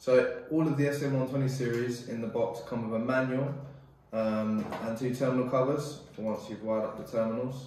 So all of the SM120 series in the box come with a manual um, and two terminal covers once you've wired up the terminals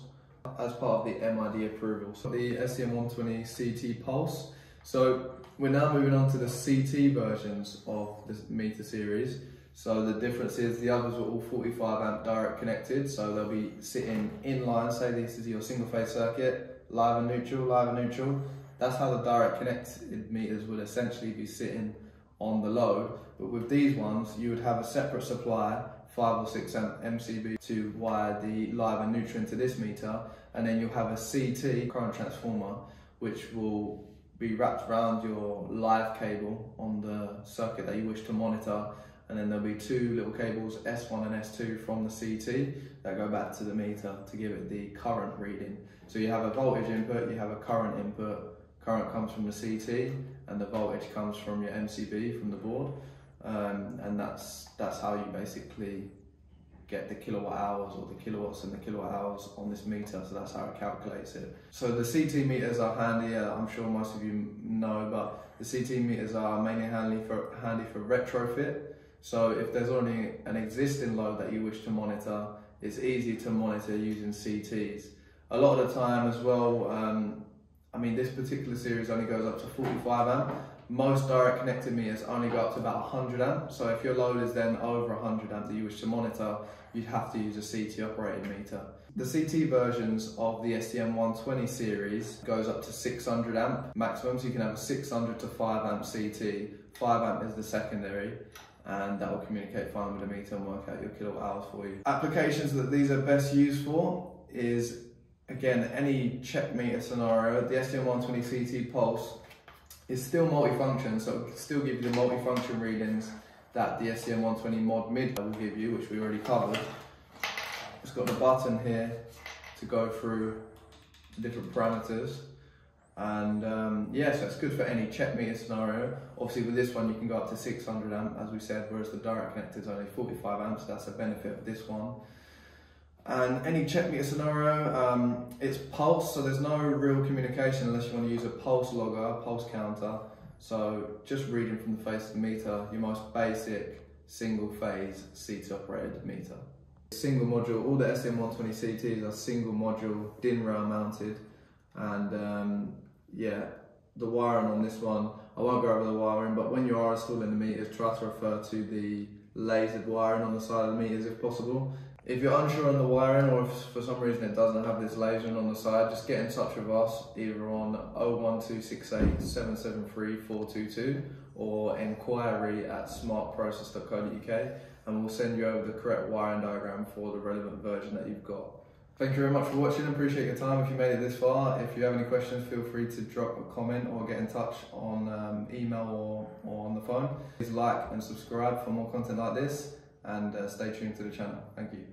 as part of the MID approval. So the SDM120 CT Pulse. So we're now moving on to the CT versions of the meter series. So the difference is the others were all 45 amp direct connected, so they'll be sitting in line, say this is your single phase circuit, live and neutral, live and neutral. That's how the direct connected meters would essentially be sitting on the load. But with these ones, you would have a separate supply, five or six amp MCB to wire the live and neutral into this meter. And then you'll have a CT current transformer, which will be wrapped around your live cable on the circuit that you wish to monitor and then there'll be two little cables S1 and S2 from the CT that go back to the meter to give it the current reading. So you have a voltage input, you have a current input, current comes from the CT and the voltage comes from your MCB from the board um, and that's that's how you basically get the kilowatt hours or the kilowatts and the kilowatt hours on this meter so that's how it calculates it. So the CT meters are handy, uh, I'm sure most of you know but the CT meters are mainly handy for, handy for retrofit so if there's already an existing load that you wish to monitor, it's easy to monitor using CTs. A lot of the time as well, um, I mean this particular series only goes up to 45 amp. Most direct connected meters only go up to about 100 amp. So if your load is then over 100 amp that you wish to monitor, you'd have to use a CT operated meter. The CT versions of the SDM120 series goes up to 600 amp maximum, so you can have a 600 to 5 amp CT. 5 amp is the secondary and that will communicate fine with the meter and work out your kilowatt hours for you. Applications that these are best used for is, again, any check meter scenario. The SDM120 CT Pulse is still multifunction, so it will still give you the multifunction readings that the SDM120 Mod Mid will give you, which we already covered. It's got the button here to go through the different parameters and um, yeah, so it's good for any check meter scenario. Obviously with this one you can go up to 600 amp as we said, whereas the direct connector is only 45 amps, that's a benefit of this one. And any check meter scenario, um, it's pulse, so there's no real communication unless you want to use a pulse logger, pulse counter. So just reading from the face of the meter, your most basic single phase CT operated meter. Single module, all the SDM120 CTs are single module DIN rail mounted and um, yeah, the wiring on this one, I won't go over the wiring, but when you are installing the meters, try to refer to the lasered wiring on the side of the meters if possible. If you're unsure on the wiring or if for some reason it doesn't have this lasering on the side, just get in touch with us either on 01268 773 422 or inquiry at smartprocess.co.uk and we'll send you over the correct wiring diagram for the relevant version that you've got. Thank you very much for watching. Appreciate your time. If you made it this far, if you have any questions, feel free to drop a comment or get in touch on um, email or, or on the phone. Please like and subscribe for more content like this and uh, stay tuned to the channel. Thank you.